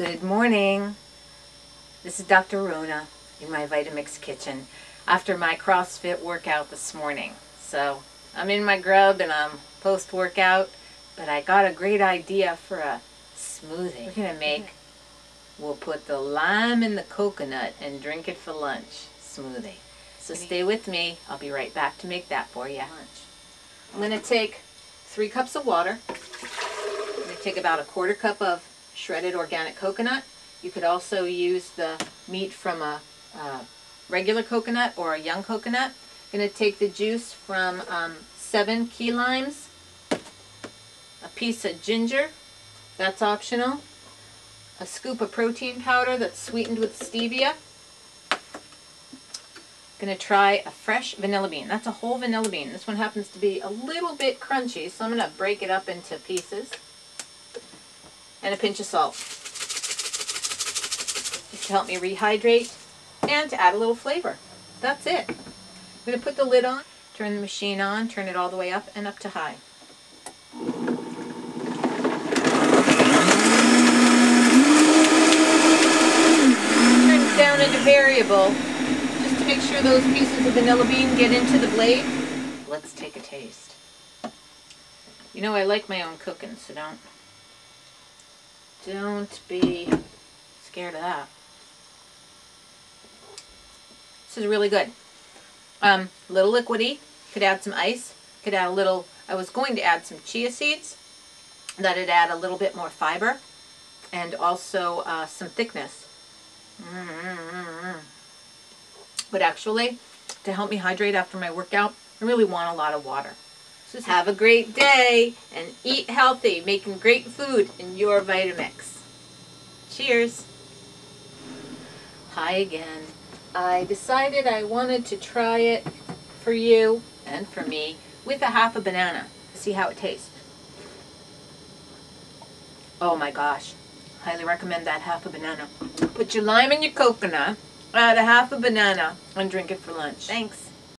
Good morning. This is Dr. Rona in my Vitamix kitchen after my CrossFit workout this morning. So I'm in my grub and I'm post workout, but I got a great idea for a smoothie. We're gonna make, we'll put the lime in the coconut and drink it for lunch smoothie. So stay with me. I'll be right back to make that for you. Lunch. I'm gonna take three cups of water. I'm gonna take about a quarter cup of shredded organic coconut. You could also use the meat from a, regular coconut or a young coconut. I'm going to take the juice from um, seven key limes, a piece of ginger, that's optional, a scoop of protein powder that's sweetened with stevia. Going to try a fresh vanilla bean. That's a whole vanilla bean. This one happens to be a little bit crunchy, so I'm going to break it up into pieces and a pinch of salt. Just to help me rehydrate and to add a little flavor. That's it. I'm going to put the lid on, turn the machine on, turn it all the way up and up to high. Turn it down into variable just to make sure those pieces of vanilla bean get into the blade. Let's take a taste. You know I like my own cooking, so don't don't be scared of that. This is really good. Um, little liquidy. Could add some ice. Could add a little, I was going to add some chia seeds. That'd add a little bit more fiber. And also uh, some thickness. Mm -hmm. But actually, to help me hydrate after my workout, I really want a lot of water. Have a great day and eat healthy, making great food in your Vitamix. Cheers. Hi again. I decided I wanted to try it for you and for me with a half a banana. See how it tastes. Oh my gosh. Highly recommend that half a banana. Put your lime in your coconut, add a half a banana, and drink it for lunch. Thanks.